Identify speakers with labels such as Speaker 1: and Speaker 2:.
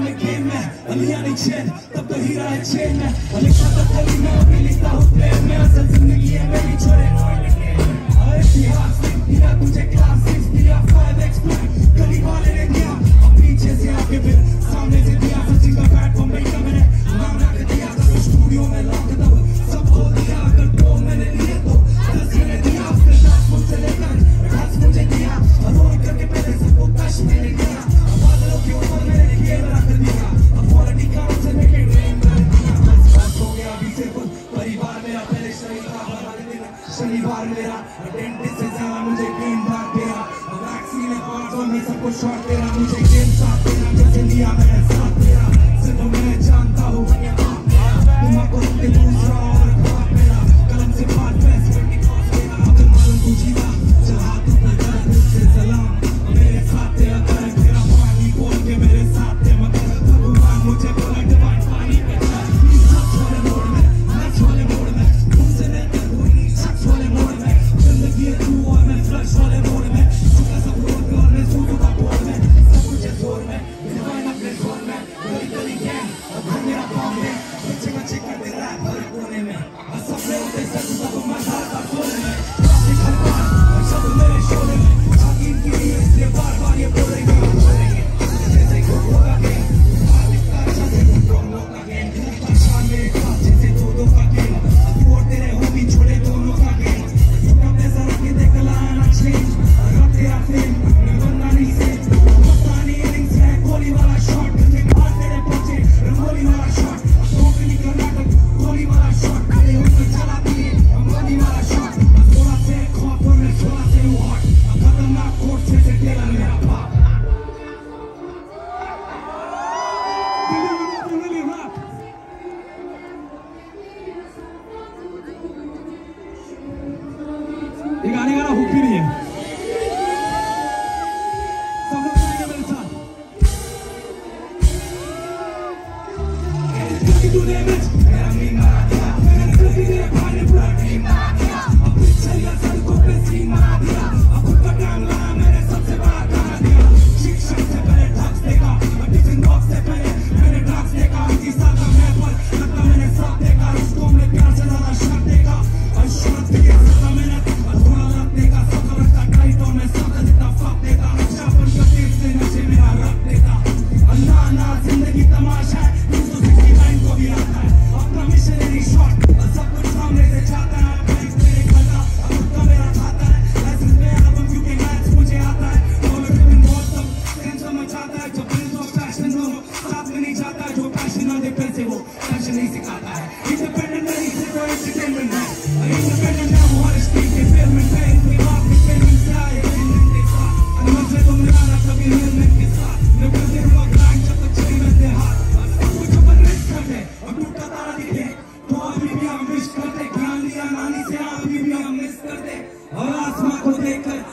Speaker 1: काम गेम में अलिया नहीं चैन तब तो हीरा है चैन में लिखा तब गली में और लिखता हूँ प्रेम में असल ज़िंदगी है मेरी छोड़े बार मेरा डेंटिस्ट से ज़्यादा मुझे गेम बार तेरा। वैक्सीन है पास और मैं सबको शॉट तेरा। मुझे गेम साथ तेरा, जैसे लिया मैंने। I'm not gonna give it. And it's fucking do damage. And I mean my God. And it's fucking damn, I didn't blood me my